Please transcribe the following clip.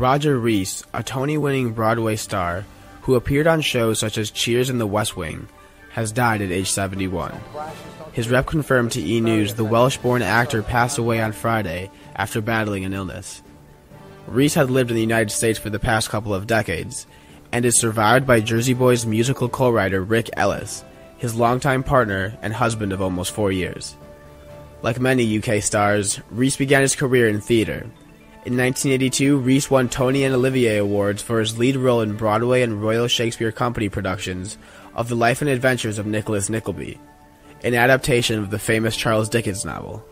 Roger Rees, a Tony winning Broadway star who appeared on shows such as Cheers and The West Wing, has died at age 71. His rep confirmed to E! News the Welsh born actor passed away on Friday after battling an illness. Rees had lived in the United States for the past couple of decades and is survived by Jersey Boys musical co writer Rick Elice, his longtime partner and husband of almost four years. Like many UK stars, Rees began his career in theater. In 1982, Rees won Tony and Olivier Awards for his lead role in Broadway and Royal Shakespeare Company productions of The Life and Adventures of Nicholas Nickleby, an adaptation of the famous Charles Dickens novel.